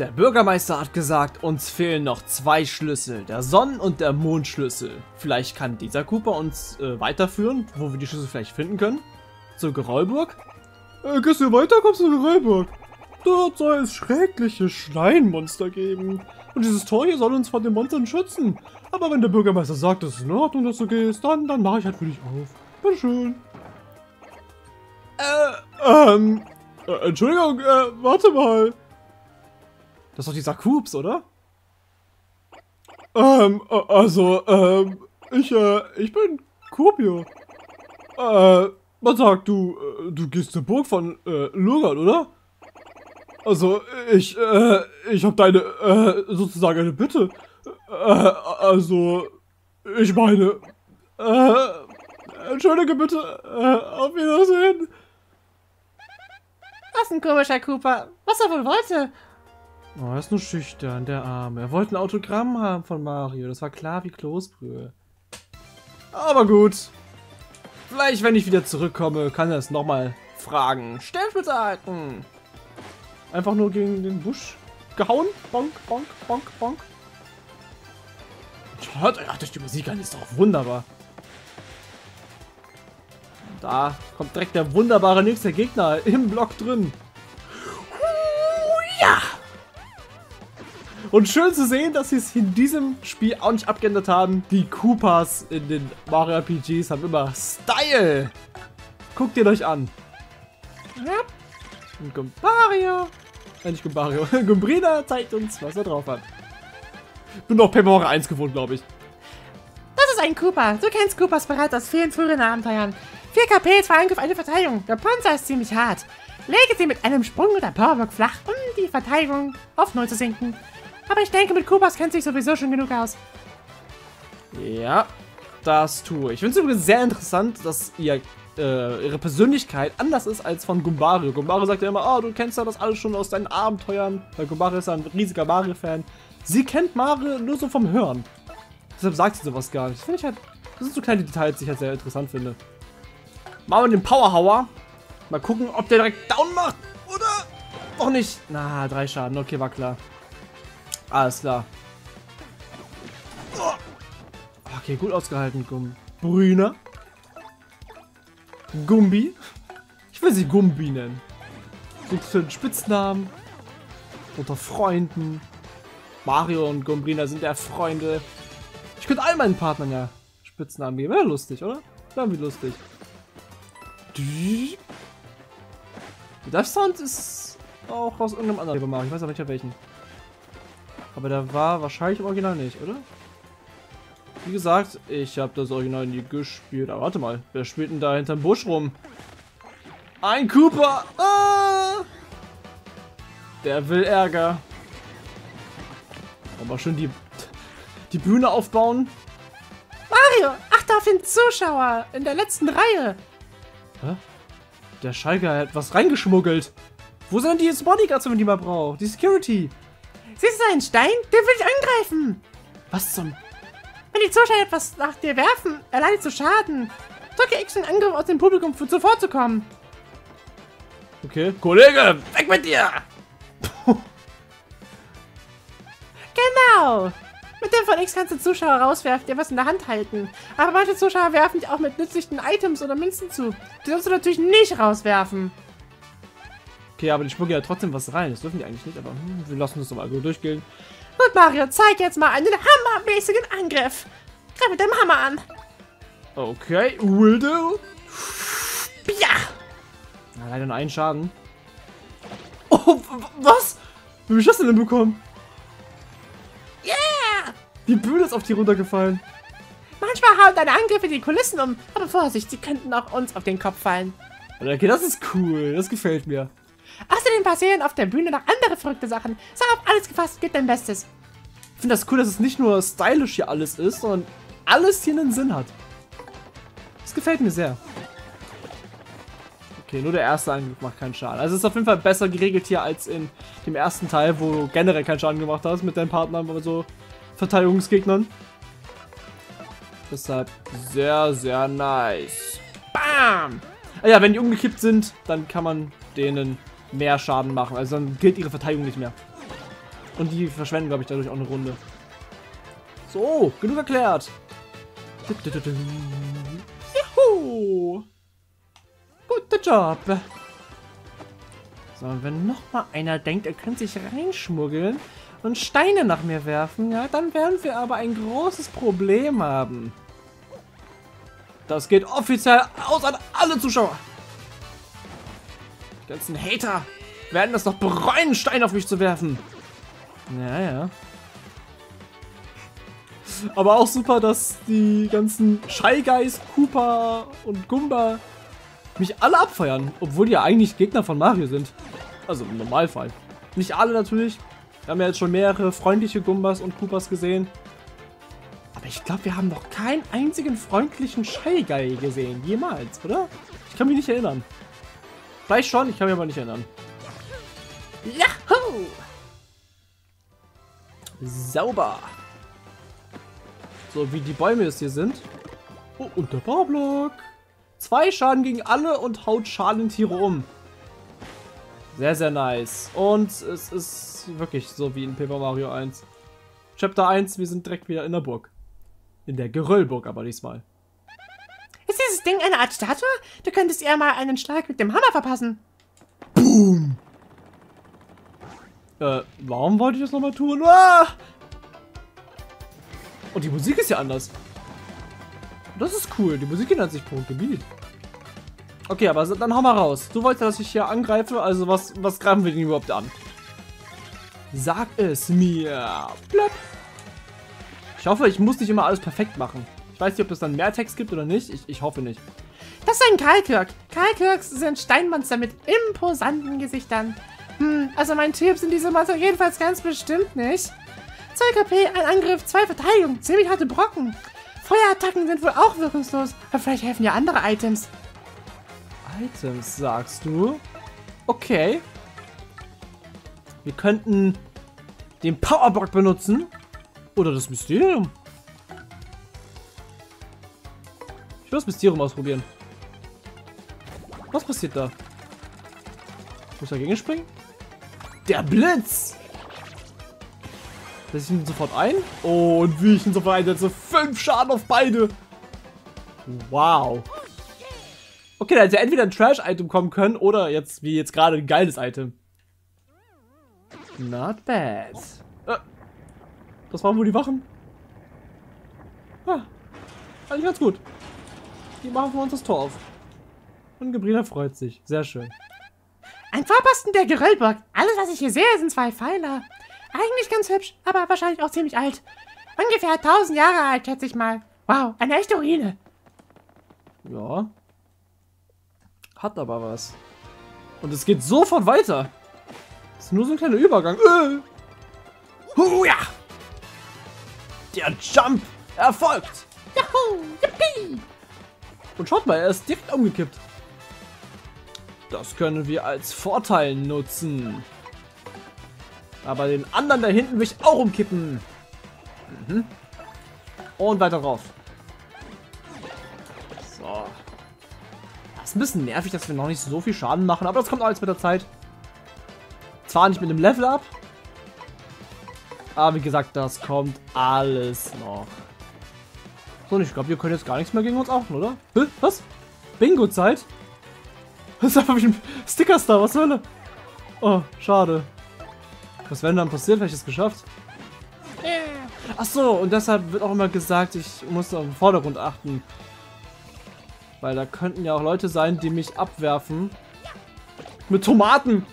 Der Bürgermeister hat gesagt, uns fehlen noch zwei Schlüssel, der Sonnen- und der Mondschlüssel. Vielleicht kann dieser Cooper uns äh, weiterführen, wo wir die Schlüssel vielleicht finden können. Zur Gerollburg? Äh, gehst du weiter, kommst du zur Gerollburg. Dort soll es schreckliche Schleienmonster geben. Und dieses Tor hier soll uns vor den Monstern schützen. Aber wenn der Bürgermeister sagt, es ist in Ordnung, dass du gehst, dann, dann mache ich halt für dich auf. Bitteschön. Äh, ähm, äh, Entschuldigung, äh, warte mal. Das ist doch dieser Coops, oder? Ähm, äh, also, ähm, ich, äh, ich bin Kupio. Äh, man sagt, du, äh, du gehst zur Burg von, äh, Lugan, oder? Also, ich, äh, ich hab deine, äh, sozusagen eine Bitte. Äh, also, ich meine, äh, entschuldige bitte, äh, auf Wiedersehen. Was ein komischer Cooper. Was er wohl wollte. Oh, er ist nur schüchtern, der Arme. Er wollte ein Autogramm haben von Mario. Das war klar wie Kloßbrühe. Aber gut. Vielleicht, wenn ich wieder zurückkomme, kann er es nochmal fragen. Halten. Einfach nur gegen den Busch gehauen. Bonk, bonk, bonk, bonk. Hört euch die Musik an, ist doch wunderbar. Da kommt direkt der wunderbare nächste Gegner im Block drin. Und schön zu sehen, dass sie es in diesem Spiel auch nicht abgeändert haben. Die Koopas in den Mario RPGs haben immer Style. Guckt ihr euch an. Ja. Und Gumbario. Nein, nicht Gumbario. Gumbrina zeigt uns, was er drauf hat. Bin noch Paper 1 gewohnt, glaube ich. Das ist ein Cooper. Du kennst Coopers bereits aus vielen früheren Abenteuern. 4 KP, 2 Angriff, eine Verteidigung. Der Panzer ist ziemlich hart. Lege sie mit einem Sprung oder Powerblock flach, um die Verteidigung auf 0 zu sinken. Aber ich denke, mit Coopers kennt sich sowieso schon genug aus. Ja, das tue ich. Ich finde es übrigens sehr interessant, dass ihr, äh, ihre Persönlichkeit anders ist als von Gumbario. Gumbario sagt ja immer, oh, du kennst ja das alles schon aus deinen Abenteuern. Weil Gumbario ist ja ein riesiger Mario-Fan. Sie kennt Mario nur so vom Hören. Deshalb sagt sie sowas gar nicht. Das ich halt, das sind so kleine Details, die ich halt sehr interessant finde. Machen wir den Powerhauer. Mal gucken, ob der direkt down macht. Oder auch nicht. Na, drei Schaden. Okay, war klar. Alles klar. Okay, gut ausgehalten, Gumbrüner. Gumbi. Ich will sie Gumbi nennen. Gibt für einen Spitznamen. Unter Freunden. Mario und Gumbrina sind ja Freunde. Ich könnte all meinen Partnern ja Spitznamen geben. Wäre lustig, oder? Wäre wie lustig. Der Sound ist auch aus irgendeinem anderen Mario. Ich weiß aber nicht, welchen. Aber der war wahrscheinlich im Original nicht, oder? Wie gesagt, ich habe das Original nie gespielt. Aber warte mal, wer spielt denn da hinterm Busch rum? Ein Cooper! Ah! Der will Ärger. Aber schön die, die Bühne aufbauen. Mario, achte auf den Zuschauer in der letzten Reihe. Hä? Der Schalke hat was reingeschmuggelt. Wo sind die Bodyguards, wenn man die mal braucht? Die Security. Siehst du einen Stein? Den will ich angreifen. Was zum... Wenn die Zuschauer etwas nach dir werfen, erleidet zu Schaden. Drücke X den Angriff aus dem Publikum, um zuvor zu kommen. Okay. Kollege, weg mit dir! genau! Mit dem von X kannst du Zuschauer rauswerfen, die was in der Hand halten. Aber manche Zuschauer werfen dich auch mit nützlichen Items oder Münzen zu. Die sollst du natürlich nicht rauswerfen. Okay, aber die schmuggeln ja trotzdem was rein. Das dürfen die eigentlich nicht, aber hm, wir lassen das doch mal so durchgehen. Gut, Mario, zeig jetzt mal einen hammermäßigen Angriff. Greif mit dem Hammer an. Okay, will do. Ja! Na, leider nur einen Schaden. Oh, was? Wie hab ich das denn bekommen? Yeah! Die Bühne ist auf die runtergefallen. Manchmal hauen deine Angriffe die Kulissen um, aber Vorsicht, sie könnten auch uns auf den Kopf fallen. Okay, das ist cool. Das gefällt mir. Außerdem passieren auf der Bühne noch andere verrückte Sachen. Sag auf alles gefasst, gib dein Bestes. Ich finde das cool, dass es nicht nur stylisch hier alles ist, sondern alles hier einen Sinn hat. Das gefällt mir sehr. Okay, nur der erste Angriff macht keinen Schaden. Also es ist auf jeden Fall besser geregelt hier als in dem ersten Teil, wo du generell keinen Schaden gemacht hast mit deinen Partnern oder so Verteidigungsgegnern. Deshalb sehr, sehr nice. Bam! Ah ja, wenn die umgekippt sind, dann kann man denen mehr Schaden machen. Also dann gilt ihre Verteidigung nicht mehr. Und die verschwenden, glaube ich, dadurch auch eine Runde. So, genug erklärt. Juhu! Guter Job. So, und wenn noch mal einer denkt, er könnte sich reinschmuggeln und Steine nach mir werfen, ja, dann werden wir aber ein großes Problem haben. Das geht offiziell aus an alle Zuschauer. Die ganzen Hater werden das doch bereuen, Stein auf mich zu werfen. Ja, ja. Aber auch super, dass die ganzen Shy Guys, Koopa und Goomba mich alle abfeuern, obwohl die ja eigentlich Gegner von Mario sind. Also im Normalfall. Nicht alle natürlich. Wir haben ja jetzt schon mehrere freundliche Gumbas und Koopas gesehen. Aber ich glaube, wir haben noch keinen einzigen freundlichen Shy Guy gesehen. Jemals, oder? Ich kann mich nicht erinnern. Vielleicht schon, ich kann mich aber nicht erinnern. Yahoo! Sauber. So wie die Bäume es hier sind. Oh, und der Barblock. Zwei Schaden gegen alle und haut Schalentiere um. Sehr, sehr nice. Und es ist wirklich so wie in Paper Mario 1. Chapter 1, wir sind direkt wieder in der Burg. In der Geröllburg aber diesmal. Ist dieses Ding eine Art Statue? Du könntest eher mal einen Schlag mit dem Hammer verpassen. Boom! Äh, warum wollte ich das nochmal tun? Ah! Und die Musik ist ja anders. Das ist cool. Die Musik ändert sich pro Gebiet. Okay, aber dann hau mal raus. Du wolltest, dass ich hier angreife, also was, was greifen wir denn überhaupt an? Sag es mir. Blöpp. Ich hoffe, ich muss nicht immer alles perfekt machen. Ich weiß nicht, ob es dann mehr Text gibt oder nicht. Ich, ich hoffe nicht. Das ist ein Kalkirk. Kalkirks sind Steinmonster mit imposanten Gesichtern. Hm, also mein Typ sind diese Monster jedenfalls ganz bestimmt nicht. 2 KP, ein Angriff, 2 Verteidigung, ziemlich harte Brocken. Feuerattacken sind wohl auch wirkungslos, aber vielleicht helfen ja andere Items. Items, sagst du? Okay. Wir könnten den Powerblock benutzen. Oder das Mysterium. Ich will das Mysterium ausprobieren. Was passiert da? Muss er dagegen springen? Der Blitz! Setze ich ihn sofort ein? Und wie ich ihn sofort einsetze. Fünf Schaden auf beide. Wow. Okay, da hätte ja entweder ein Trash-Item kommen können oder jetzt, wie jetzt gerade, ein geiles Item. Not bad. Äh, das waren wohl die Wachen. Ah, eigentlich ganz gut. Die machen für uns das Tor auf. Und Gabriela freut sich. Sehr schön. Ein Vorposten der Geröllburg. Alles, was ich hier sehe, sind zwei Pfeiler. Eigentlich ganz hübsch, aber wahrscheinlich auch ziemlich alt. Ungefähr 1000 Jahre alt, schätze ich mal. Wow, eine echte Ruine. Ja. Hat aber was. Und es geht sofort weiter. Ist nur so ein kleiner Übergang. Äh. Huja! Der Jump erfolgt. Juhu, yippie! Und schaut mal, er ist direkt umgekippt. Das können wir als Vorteil nutzen. Aber den anderen da hinten will ich auch umkippen. Mhm. Und weiter drauf. So. Das ist ein bisschen nervig, dass wir noch nicht so viel Schaden machen, aber das kommt alles mit der Zeit. Zwar nicht mit dem Level up, aber wie gesagt, das kommt alles noch. So, und ich glaube, wir können jetzt gar nichts mehr gegen uns machen, oder? Hä? Was? Bingo-Zeit? Was ist einfach ein Sticker-Star? Was zur Hölle? Oh, schade. Was wäre dann passiert? Hätte ich es geschafft? Ach so, und deshalb wird auch immer gesagt, ich muss auf den Vordergrund achten. Weil da könnten ja auch Leute sein, die mich abwerfen. Mit Tomaten.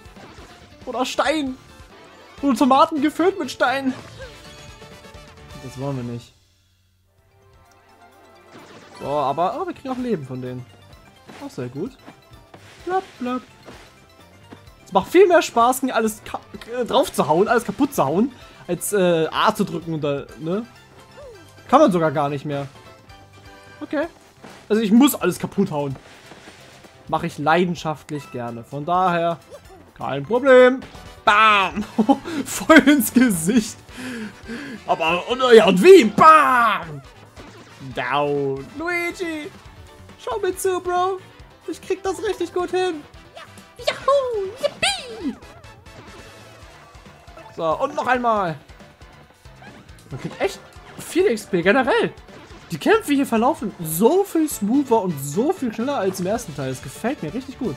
Oder Stein. Oder Tomaten gefüllt mit Stein. Das wollen wir nicht. So, aber oh, wir kriegen auch Leben von denen. Auch sehr gut. Blab, blab. Es macht viel mehr Spaß, alles äh, drauf zu hauen, alles kaputt zu hauen, als äh, A zu drücken und da, ne? Kann man sogar gar nicht mehr. Okay. Also ich muss alles kaputt hauen. Mache ich leidenschaftlich gerne. Von daher, kein Problem. Bam! Voll ins Gesicht. Aber, und, ja, und wie? Bam! Down. Luigi! Schau mir zu, Bro. Ich krieg das richtig gut hin. Juhu, yippie! So, und noch einmal. Man kriegt echt viel XP generell. Die Kämpfe hier verlaufen so viel smoother und so viel schneller als im ersten Teil. Das gefällt mir richtig gut.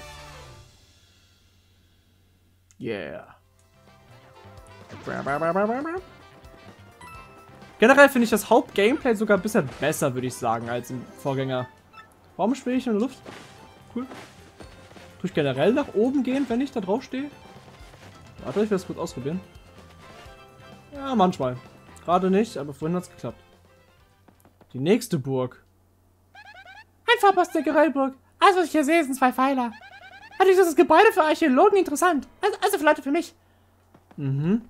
Yeah. Generell finde ich das Hauptgameplay sogar ein bisschen besser, würde ich sagen, als im Vorgänger. Warum spiele ich in der Luft? Cool. Tue ich generell nach oben gehen, wenn ich da drauf stehe? Warte, ich will das kurz ausprobieren. Ja, manchmal. Gerade nicht, aber vorhin hat es geklappt. Die nächste Burg. Ein Vorpost der Geröllburg. Alles, was ich hier sehe, sind zwei Pfeiler. Natürlich ist das Gebäude für Archäologen interessant. Also, also für Leute für mich. Mhm.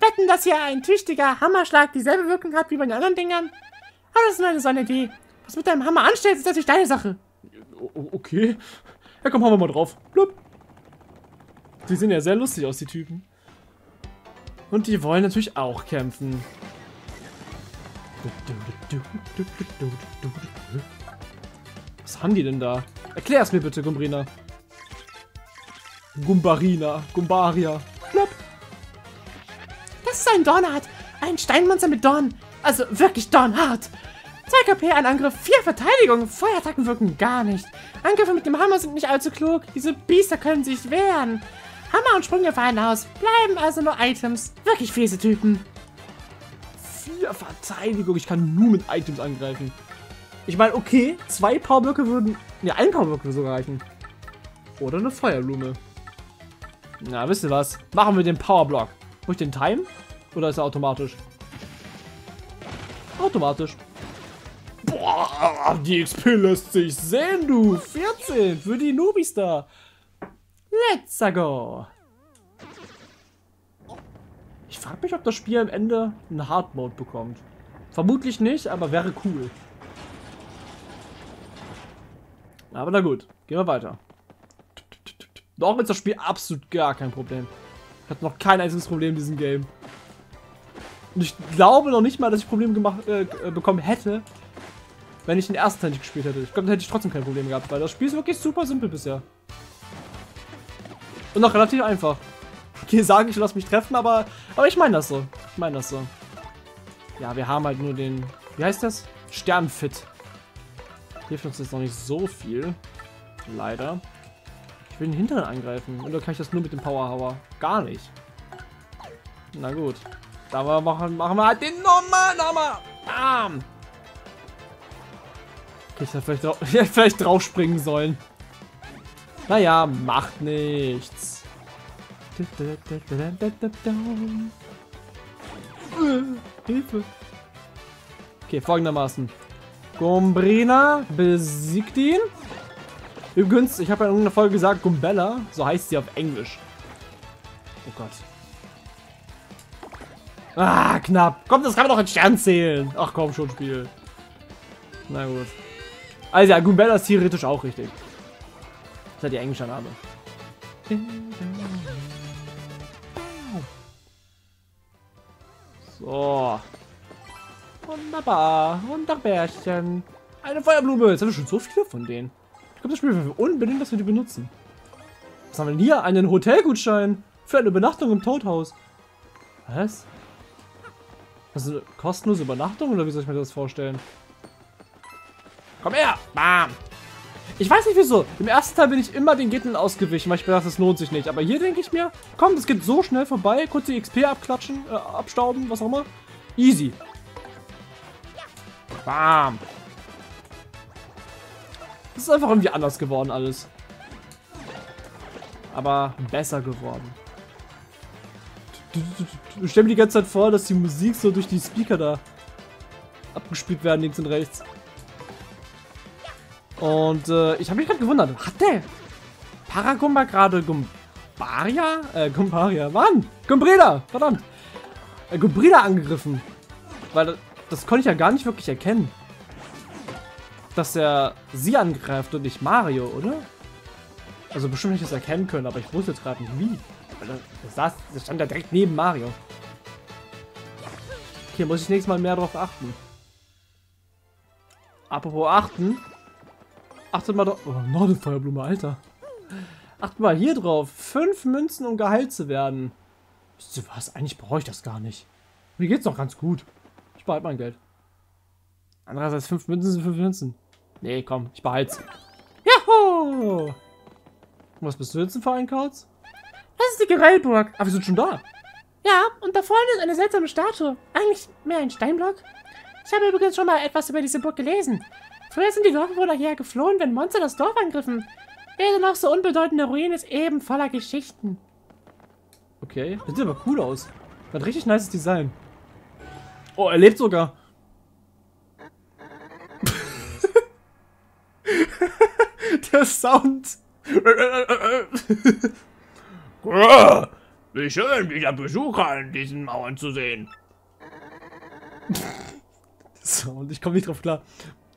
Wetten, dass hier ein tüchtiger Hammerschlag dieselbe Wirkung hat wie bei den anderen Dingern? Aber das ist nur eine so eine Idee. Was mit deinem Hammer anstellst, ist natürlich deine Sache. Okay. Ja, komm, hauen wir mal drauf. Blub. Die sehen ja sehr lustig aus, die Typen. Und die wollen natürlich auch kämpfen. Was haben die denn da? Erklär es mir bitte, Gumbrina. Gumbarina. Gumbaria. Das ist ein Dornhart. Ein Steinmonster mit Dorn. Also wirklich Dornhart. 2 KP, ein Angriff, 4 Verteidigung. Feuerattacken wirken gar nicht. Angriffe mit dem Hammer sind nicht allzu klug. Diese Biester können sich wehren. Hammer und Sprung fallen aus. Bleiben also nur Items. Wirklich fiese Typen. 4 Verteidigung. Ich kann nur mit Items angreifen. Ich meine, okay, zwei Powerblöcke würden... Ne, ein Powerblock würde sogar reichen. Oder eine Feuerblume. Na, wisst ihr was? Machen wir den Powerblock. Muss ich den Time? Oder ist er automatisch? Automatisch. Boah, die XP lässt sich sehen, du. 14 für die Nubis da. Let's go. Ich frage mich, ob das Spiel am Ende einen Hard Mode bekommt. Vermutlich nicht, aber wäre cool. Aber na gut, gehen wir weiter. Noch ist das Spiel absolut gar kein Problem. Hatte noch kein einziges Problem in diesem Game. Und ich glaube noch nicht mal, dass ich Probleme gemacht, äh, äh bekommen hätte, wenn ich den ersten Teil nicht gespielt hätte. Ich glaube, dann hätte ich trotzdem kein Problem gehabt, weil das Spiel ist wirklich super simpel bisher. Und noch relativ einfach. Okay, sagen, ich lasse mich treffen, aber, aber ich meine das so. Ich meine das so. Ja, wir haben halt nur den, wie heißt das? Sternfit. Hilft uns jetzt noch nicht so viel. Leider. Will den hinteren angreifen. Oder kann ich das nur mit dem Powerhour? Gar nicht. Na gut. Da machen, machen wir halt den normalen Hammer. Bam. Okay, ich hätte vielleicht, drauf, vielleicht drauf springen sollen. Naja, macht nichts. Hilfe. Okay, folgendermaßen. Gombrina besiegt ihn. Übrigens, ich habe ja in irgendeiner Folge gesagt, Gumbella, so heißt sie auf Englisch. Oh Gott. Ah, knapp. Komm, das kann man doch in Stern zählen. Ach komm schon, Spiel. Na gut. Also ja, Gumbella ist theoretisch auch richtig. Das ja die englische Name. So. Wunderbar. Wunderbärchen. Eine Feuerblume. Jetzt haben wir schon so viele von denen. Ich glaube, das Spiel will unbedingt, dass wir die benutzen. Was haben wir denn hier? Einen Hotelgutschein für eine Übernachtung im Todhaus. Was? Das ist eine kostenlose Übernachtung oder wie soll ich mir das vorstellen? Komm her! Bam! Ich weiß nicht wieso. Im ersten Teil bin ich immer den Gegnern ausgewichen, weil ich dachte, das lohnt sich nicht. Aber hier denke ich mir, komm, das geht so schnell vorbei. Kurz die XP abklatschen, äh, abstauben, was auch immer. Easy. Bam. Das ist einfach irgendwie anders geworden alles. Aber besser geworden. Ich stelle mir die ganze Zeit vor, dass die Musik so durch die Speaker da abgespielt werden, links und rechts. Und äh, ich habe mich gerade gewundert, hat der Paragumba gerade Gumbaria? Äh, Gumbaria, Mann! Gumbreda, verdammt! Äh, Gumbreda angegriffen. Weil das, das konnte ich ja gar nicht wirklich erkennen. Dass er sie angreift und nicht Mario, oder? Also bestimmt hätte ich es erkennen können, aber ich wusste jetzt gerade nicht wie. Das, saß, das stand ja direkt neben Mario. Okay, muss ich nächstes Mal mehr drauf achten. Apropos achten. Achtet mal doch. Oh, noch eine Feuerblume, Alter. Achtet mal hier drauf. Fünf Münzen, um geheilt zu werden. Wisst ihr was? Eigentlich brauche ich das gar nicht. Mir geht's doch ganz gut. Ich behalte mein Geld. Andererseits 5 Münzen sind 5 Münzen. Nee, komm, ich behalte Juhu! Was bist du jetzt denn für ein Kauz? Das ist die Gerellburg. Ah, wir sind schon da. Ja, und da vorne ist eine seltsame Statue. Eigentlich mehr ein Steinblock. Ich habe übrigens schon mal etwas über diese Burg gelesen. Früher sind die Dorfbewohner hierher geflohen, wenn Monster das Dorf angriffen. Jede noch so unbedeutende Ruine ist eben voller Geschichten. Okay, das sieht aber cool aus. Hat richtig nice Design. Oh, er lebt sogar. Der Sound. Wie schön, wieder Besucher in diesen Mauern zu sehen. So, und ich komme nicht drauf klar.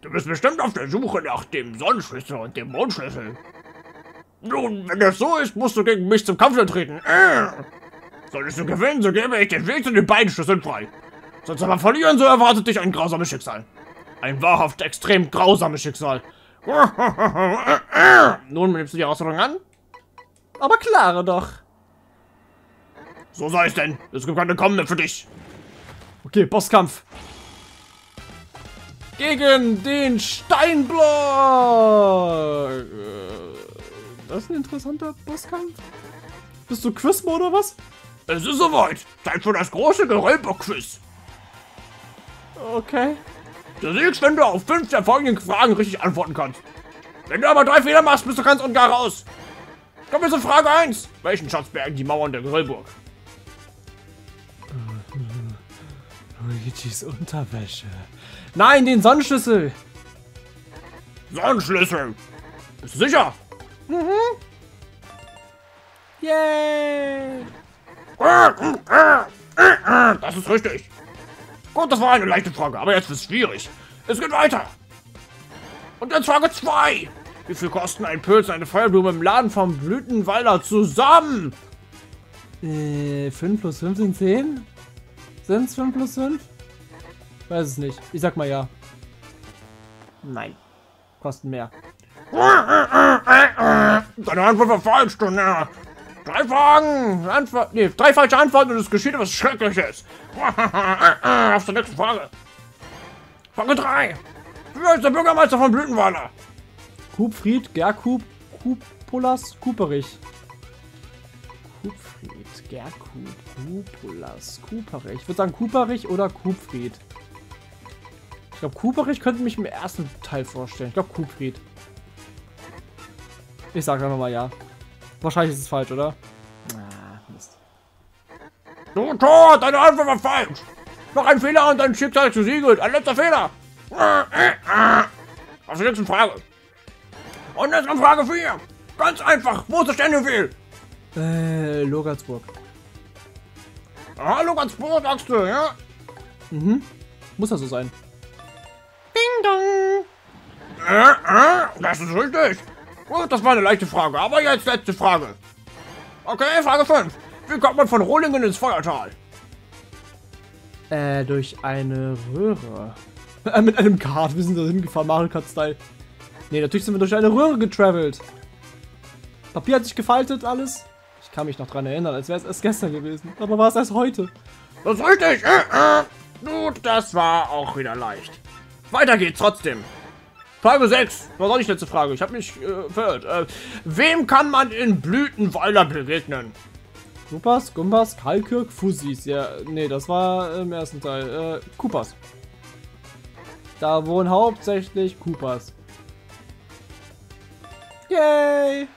Du bist bestimmt auf der Suche nach dem Sonnenschlüssel und dem Mondschlüssel. Nun, wenn das so ist, musst du gegen mich zum Kampf antreten. Äh. Solltest du gewinnen, so gebe ich den Weg zu den beiden Schlüsseln frei. Sonst aber verlieren, so erwartet dich ein grausames Schicksal. Ein wahrhaft extrem grausames Schicksal. Nun nimmst du die Herausforderung an? Aber klare doch. So sei es denn. Es gibt keine kommende für dich. Okay, Bosskampf. Gegen den Steinblock. Äh, Das ist ein interessanter Bosskampf. Bist du Quizmo oder was? Es ist soweit. Zeit für das große Geröllbock-Quiz. Okay. Du siegst, wenn du auf fünf der folgenden Fragen richtig antworten kannst. Wenn du aber drei Fehler machst, bist du ganz und gar raus. Kommen wir zu Frage 1. Welchen Schatz bergen die Mauern der Geröllburg? Luigis Unterwäsche. Nein, den Sonnenschlüssel. Sonnenschlüssel. Bist du sicher? Yay. Das ist richtig. Gut, das war eine leichte Frage, aber jetzt ist es schwierig. Es geht weiter. Und jetzt Frage 2. Wie viel kosten ein Pilz und eine Feuerblume im Laden vom Blütenwalder zusammen? Äh, 5 plus 5 sind 10? Sind es 5 plus 5? Weiß es nicht. Ich sag mal ja. Nein. Kosten mehr. Deine Antwort war falsch, du Narr. Drei Fragen. Antwort, nee, drei falsche Antworten und es geschieht etwas Schreckliches. Auf zur nächsten Frage. Frage 3. Wer ist der Bürgermeister von Blütenwalder? Kupfried, Gerkub, Kupulas, Kuperich. Kupfried, Gerkub, Kupulas, Kuperich. Ich würde sagen Kuperich oder Kupfried. Ich glaube, Kuperich könnte mich im ersten Teil vorstellen. Ich glaube, Kupfried. Ich sage einfach mal ja. Wahrscheinlich ist es falsch, oder? Ah, Mist. Du Tor, deine Antwort war falsch. Noch ein Fehler und dein Schicksal ist gesiegelt. Ein letzter Fehler. Auf die nächste Frage. Und jetzt kommt Frage 4. Ganz einfach. Wo ist der Sternenjuwel? Äh, Logatsburg. Ganz Brot, sagst du, ja? Mhm. Muss ja so sein. Ding dong. Äh, äh, das ist richtig. Gut, das war eine leichte Frage. Aber jetzt letzte Frage. Okay, Frage 5. Wie kommt man von Rohlingen ins Feuertal? Äh, durch eine Röhre. Äh, mit einem Kart. Wir sind da hingefahren, Mario Kart-Style. Nee, natürlich sind wir durch eine Röhre getravelt. Papier hat sich gefaltet, alles. Ich kann mich noch dran erinnern, als wäre es erst gestern gewesen. Aber war es erst heute. Das ist richtig. Äh, äh. Gut, das war auch wieder leicht. Weiter geht's trotzdem. Frage 6. War doch nicht letzte Frage. Ich habe mich äh, verirrt. Äh, wem kann man in Blütenwalder begegnen? Kupas, Gumbas, Kalkirk, Fussis. Ja, nee, das war im ersten Teil. Äh, Kupas. Da wohnen hauptsächlich Kupas. Yay!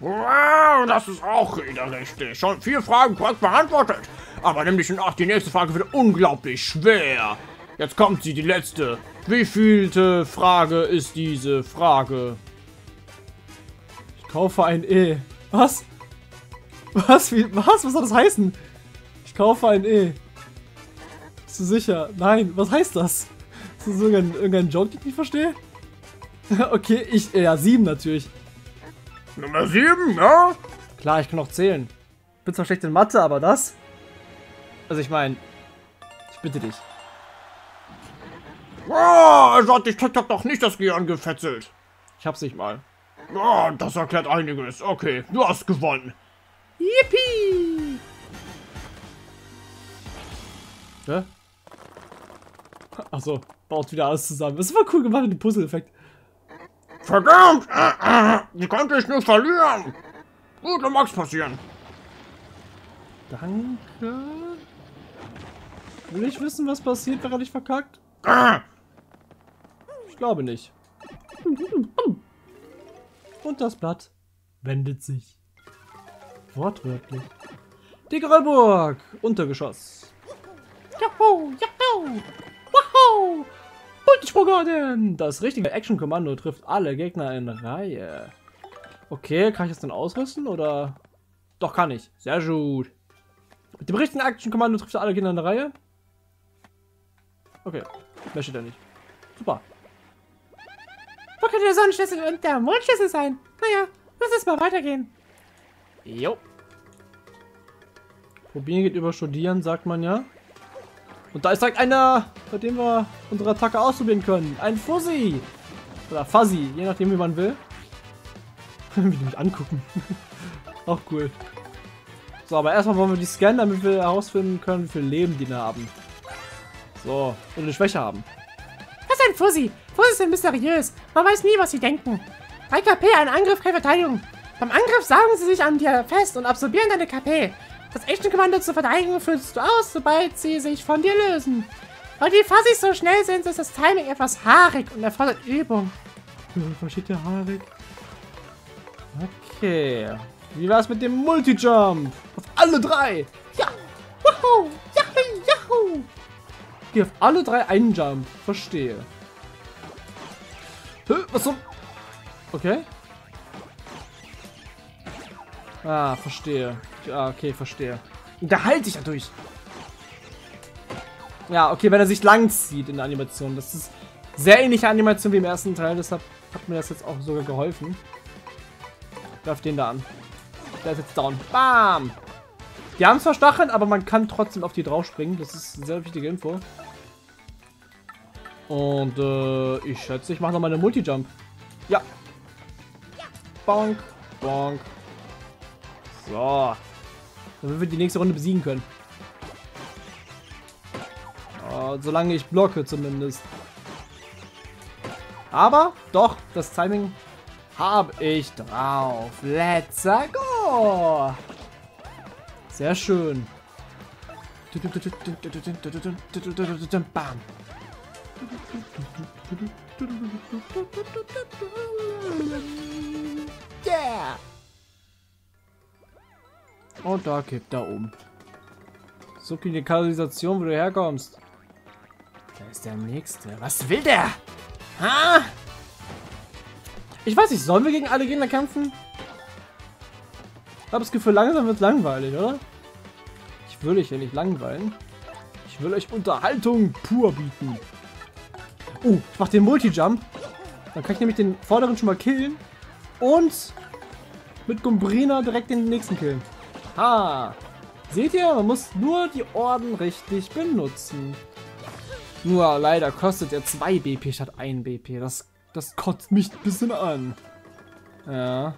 Wow, das ist auch wieder richtig. Schon vier Fragen korrekt beantwortet. Aber nämlich in acht, die nächste Frage wird unglaublich schwer. Jetzt kommt sie, die letzte. Wie vielte Frage ist diese Frage? Ich kaufe ein E. Was? Was? Wie, was? Was soll das heißen? Ich kaufe ein E. Bist du sicher? Nein, was heißt das? Ist das irgendein, irgendein Joke, den ich nicht verstehe? okay, ich. Ja, sieben natürlich. Nummer sieben, ja? Klar, ich kann auch zählen. Bin zwar schlecht in Mathe, aber das. Also ich meine, ich bitte dich. Oh, es hat dich TikTok doch nicht das Gehirn gefetzelt. Ich hab's nicht mal. Oh, das erklärt einiges. Okay, du hast gewonnen. Yippie! Hä? Achso, baut wieder alles zusammen. Das war cool gemacht mit dem Puzzle-Effekt. Verdammt! Äh, äh, die konnte ich nur verlieren. Gut, dann mag's passieren. Danke. Will ich wissen, was passiert, während ich verkackt? Ich glaube nicht. Und das Blatt wendet sich. Wortwörtlich. Die Geröllburg. Untergeschoss. Juhu, juhu. Wow. Multisprunggarten. Das richtige Action-Kommando trifft alle Gegner in Reihe. Okay, kann ich das dann ausrüsten oder? Doch, kann ich. Sehr gut. Mit dem richtigen Action-Kommando trifft alle Gegner in Reihe. Okay, mehr steht da nicht. Super. Wo könnte der Sonnenschlüssel und der Mondschlüssel sein? Naja, lass uns mal weitergehen. Jo. Probieren geht über Studieren, sagt man ja. Und da ist direkt einer, bei dem wir unsere Attacke ausprobieren können. Ein Fuzzy. Oder Fuzzy, je nachdem wie man will. wie die mich angucken. Auch cool. So, aber erstmal wollen wir die scannen, damit wir herausfinden können, wie viel Leben die da haben. So, und eine Schwäche haben. Das ist ein Fussi. Fussi sind mysteriös. Man weiß nie, was sie denken. 3 KP, ein Angriff, keine Verteidigung. Beim Angriff saugen sie sich an dir fest und absorbieren deine KP. Das Action-Kommando zur Verteidigung führst du aus, sobald sie sich von dir lösen. Weil die Fuzzies so schnell sind, ist das Timing etwas haarig und erfordert Übung. Was steht der Haarig? Okay. Wie war's mit dem Multijump? Auf alle drei. Ja! Woohoo! Yahoo! Yahoo! Geh auf alle drei einen Jump. Verstehe. Hä, was zum... Okay. Ah, verstehe. Ja, okay, verstehe. Und da halte ich dadurch. Ja, okay, wenn er sich lang zieht in der Animation. Das ist sehr ähnliche Animation wie im ersten Teil, deshalb hat mir das jetzt auch sogar geholfen. Greif den da an. Der ist jetzt down. Bam! Die haben zwar Stacheln, aber man kann trotzdem auf die drauf springen. Das ist eine sehr wichtige Info. Und äh, ich schätze, ich mache noch mal eine Multijump. Ja. Bonk, bonk. So. Damit wir die nächste Runde besiegen können. Äh, solange ich blocke zumindest. Aber doch, das Timing habe ich drauf. Let's go! Sehr schön. Bam. Yeah! Und da kippt er um. So viel die Kanalisation, wo du herkommst. Da ist der nächste. Was will der? Ha? Ich weiß nicht, sollen wir gegen alle Gegner kämpfen? Ich habe das Gefühl, langsam wird langweilig, oder? Ich will euch ja nicht langweilen. Ich will euch Unterhaltung pur bieten. Oh, ich mach den Multijump. Dann kann ich nämlich den vorderen schon mal killen. Und mit Gumbrina direkt den nächsten killen. Ha! Seht ihr, man muss nur die Orden richtig benutzen. Nur leider kostet er 2 BP statt 1 BP. Das, das kotzt mich ein bisschen an. Ja.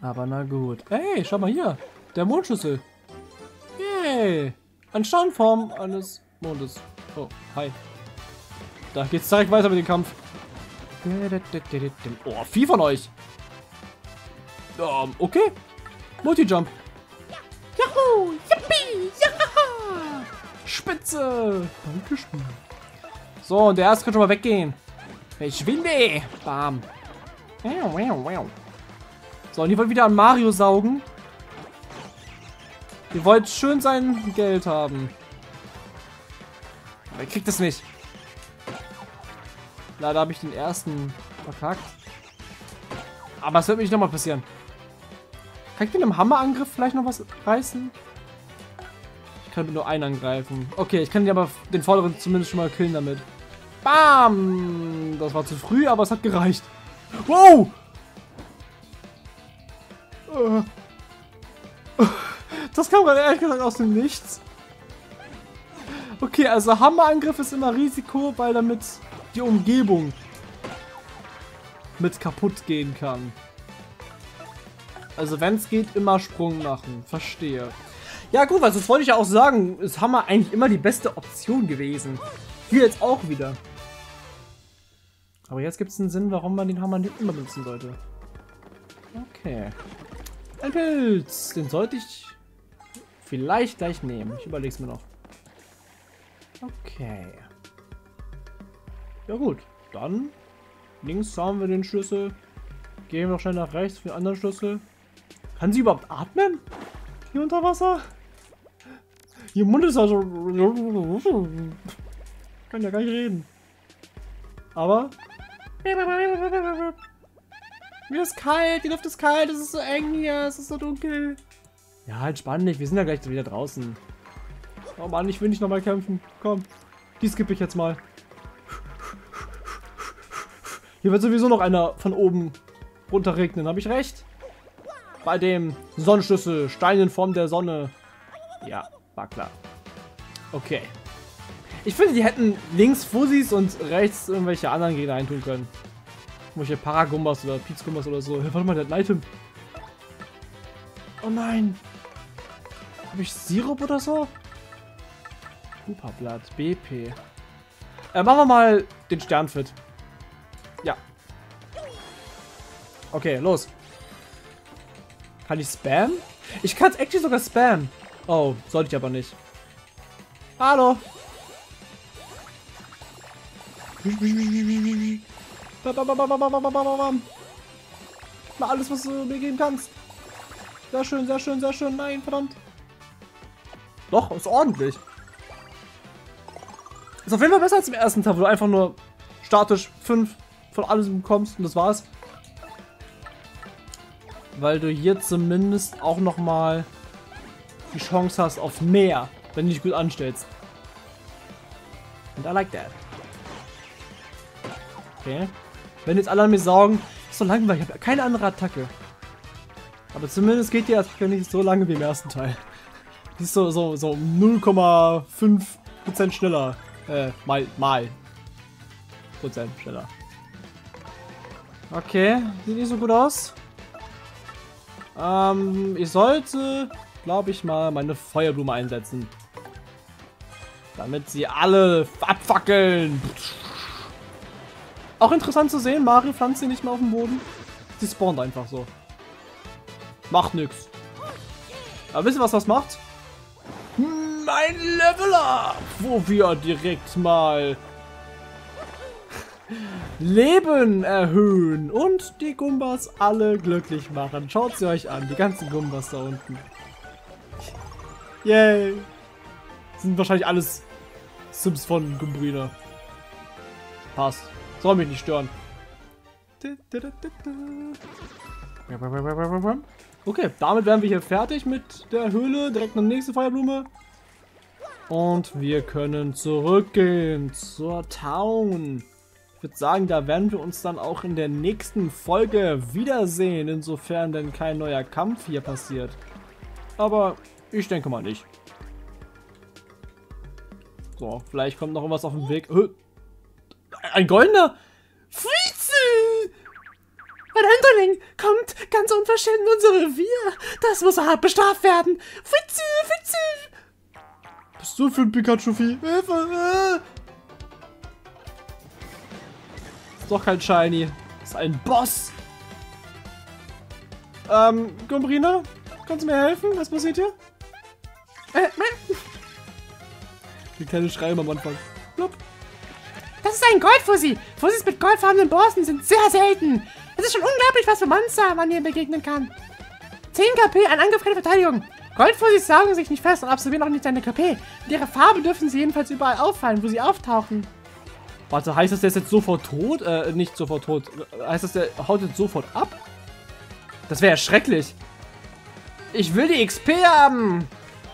Aber na gut. Ey, schau mal hier. Der Mondschlüssel. Yay. Ein Sternform eines Mondes. Oh, hi. Da geht's direkt weiter mit dem Kampf. Oh, viel von euch. Ähm, okay. Multijump. Yahoo! Yippie! Yahaha! Spitze. Dankeschön. So, und der erste kann schon mal weggehen. Verschwinde. Bam. So, und ihr wollt wieder an Mario saugen. Ihr wollt schön sein Geld haben. Aber ihr kriegt es nicht. Leider habe ich den ersten verkackt. Aber es wird mir nicht nochmal passieren. Kann ich mit einem Hammerangriff vielleicht noch was reißen? Ich kann mit nur einen angreifen. Okay, ich kann den aber den vorderen zumindest schon mal killen damit. Bam! Das war zu früh, aber es hat gereicht. Wow! Das kam gerade ehrlich gesagt aus dem Nichts. Okay, also Hammerangriff ist immer Risiko, weil damit die Umgebung mit kaputt gehen kann. Also wenn es geht, immer Sprung machen. Verstehe. Ja gut, weil sonst wollte ich ja auch sagen, ist Hammer eigentlich immer die beste Option gewesen. Hier jetzt auch wieder. Aber jetzt gibt es einen Sinn, warum man den Hammer nicht immer benutzen sollte. Okay. Ein Pilz. Den sollte ich vielleicht gleich nehmen. Ich überlege es mir noch. Okay. Ja gut. Dann links haben wir den Schlüssel. Gehen wir schnell nach rechts für den anderen Schlüssel. Kann sie überhaupt atmen? Hier unter Wasser? Ihr Mund ist also... Kann ja gar nicht reden. Aber... Mir ist kalt, die Luft ist kalt, es ist so eng hier, es ist so dunkel. Ja, entspann dich, wir sind ja gleich wieder draußen. Oh Mann, ich will nicht nochmal kämpfen. Komm, die skippe ich jetzt mal. Hier wird sowieso noch einer von oben runterregnen, habe ich recht? Bei dem Sonnenschlüssel, Stein in Form der Sonne. Ja, war klar. Okay. Ich finde, die hätten links Fussis und rechts irgendwelche anderen Gegner eintun können. Irgendwelche Paragumbas oder Pizgumbas oder so. Warte mal, der hat ein Item. Oh nein. Habe ich Sirup oder so? Kupablatt, BP. Äh, machen wir mal den Stern fit. Ja. Okay, los. Kann ich spam? Ich kann es actually sogar spam. Oh, sollte ich aber nicht. Hallo. Mal alles, was du mir geben kannst. Sehr schön, sehr schön, sehr schön. Nein, verdammt. Doch, ist ordentlich. Ist auf jeden Fall besser als im ersten Teil, wo du einfach nur statisch 5 von allem bekommst und das war's. Weil du hier zumindest auch nochmal die Chance hast auf mehr, wenn du dich gut anstellst. Und I like that. Okay. Wenn jetzt alle an mir saugen, ist so langweilig, ich habe keine andere Attacke. Aber zumindest geht die Attacke nicht so lange wie im ersten Teil. Die ist so, so, so 0,5% schneller. Äh, mal, mal. Prozent schneller. Okay, sieht nicht so gut aus. Ähm, ich sollte, glaube ich mal, meine Feuerblume einsetzen. Damit sie alle abfackeln. Auch interessant zu sehen, Mario pflanzt sie nicht mehr auf dem Boden. Sie spawnt einfach so. Macht nix. Aber wisst ihr, was das macht? Mein Level Up! Wo wir direkt mal Leben erhöhen und die Gumbas alle glücklich machen. Schaut sie euch an, die ganzen Gumbas da unten. Yay! Sind wahrscheinlich alles Sims von Gumbrina. Passt. Soll mich nicht stören. Okay, damit wären wir hier fertig mit der Höhle. Direkt eine nächste Feuerblume. Und wir können zurückgehen zur Town. Würde sagen, da werden wir uns dann auch in der nächsten Folge wiedersehen, insofern denn kein neuer Kampf hier passiert. Aber ich denke mal nicht. So, vielleicht kommt noch was auf den Weg. Ein goldener? Frizel! Ein Unterling kommt ganz unverschämt in unser Revier. Das muss hart bestraft werden. Fritzel, Fritzel! Bist du für ein Pikachu-Vieh? Hilfe! Doch kein Shiny. Ist ein Boss. Ähm, Gumbrina? Kannst du mir helfen? Was passiert hier? Äh, Die kleine Schreien am Anfang. Blub. Das ist ein Goldfussi. Fussis mit goldfarbenen Borsten sind sehr selten. Es ist schon unglaublich, was für Monster man hier begegnen kann. 10 KP an Angriff, keine Verteidigung. Goldfussis saugen sich nicht fest und absorbieren auch nicht seine KP. Mit ihrer Farbe dürfen sie jedenfalls überall auffallen, wo sie auftauchen. Warte, heißt das, der ist jetzt sofort tot? Äh, nicht sofort tot. Heißt das, der haut jetzt sofort ab? Das wäre ja schrecklich. Ich will die XP haben.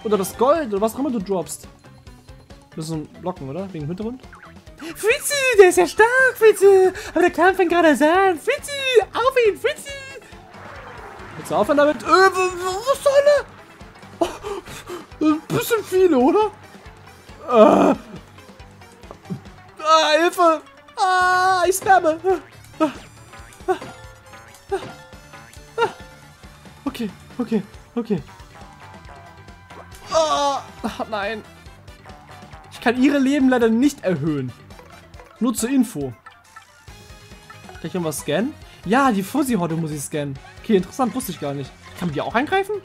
Oder das Gold, oder was auch immer du droppst. Ein Blocken, oder? Wegen Hintergrund? Fritzi, der ist ja stark, Fritzi. Aber der Kampf fängt gerade an. Fritzi, auf ihn, Fritzi. Willst du aufhören damit? Äh, was soll er? Oh, ein bisschen viele, oder? Äh. Ah, Hilfe! Ah, ich spamme! Ah, ah, ah, okay, okay, okay. Oh, nein. Ich kann ihre Leben leider nicht erhöhen. Nur zur Info. Kann ich irgendwas scannen? Ja, die Fuzzy-Horde muss ich scannen. Okay, interessant, wusste ich gar nicht. Kann man die auch eingreifen?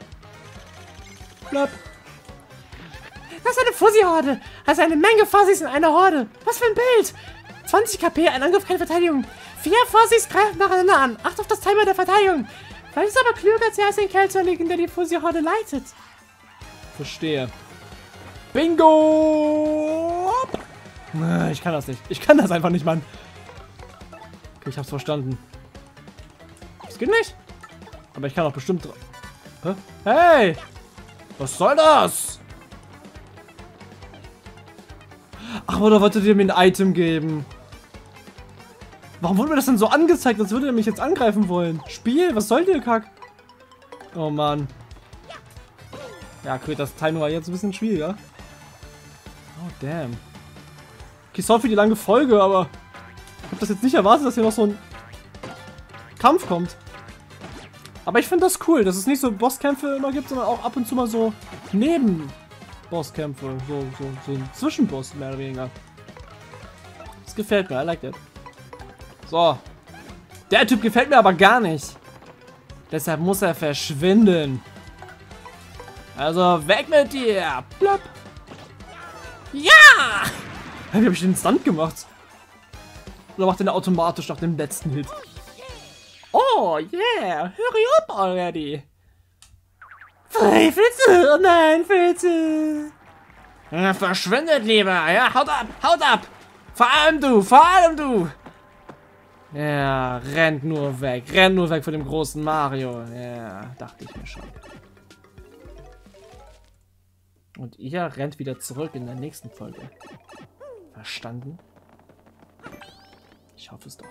Bleib. Das ist eine Fuzzy-Horde. Also eine Menge Fuzzys in einer Horde. Was für ein Bild. 20 KP, ein Angriff, keine Verteidigung. Vier Fuzzys greifen nacheinander an. Acht auf das Timer der Verteidigung. Vielleicht ist aber klüger, zuerst den Kerl zu erlegen, der die Fuzzy-Horde leitet. Verstehe. Bingo! Ich kann das nicht. Ich kann das einfach nicht, Mann. Okay, ich hab's verstanden. Das geht nicht. Aber ich kann auch bestimmt... Hä? Hey! Was soll das? Ach, oder wolltet ihr mir ein Item geben? Warum wurde mir das denn so angezeigt, als würde er mich jetzt angreifen wollen? Spiel, was soll der Kack? Oh Mann. Ja, das Timing war jetzt ein bisschen schwieriger. Oh, damn. Okay, sorry für die lange Folge, aber ich habe das jetzt nicht erwartet, dass hier noch so ein Kampf kommt. Aber ich finde das cool, dass es nicht so Bosskämpfe immer gibt, sondern auch ab und zu mal so Neben-Bosskämpfe. So, so, so ein Zwischenboss, mehr oder weniger. Das gefällt mir, I like that. So. Der Typ gefällt mir aber gar nicht. Deshalb muss er verschwinden. Also weg mit dir. Plopp. Ja! Wie habe ich den Stunt gemacht? Oder macht er automatisch nach dem letzten Hit? Oh, yeah. Hurry up already. Flitze. Oh nein, Flitze. Ja, verschwindet lieber. Ja, haut ab, haut ab. Vor allem du, vor allem du. Ja, rennt nur weg. Rennt nur weg von dem großen Mario. Ja, dachte ich mir schon. Und ihr rennt wieder zurück in der nächsten Folge. Verstanden? Ich hoffe es doch.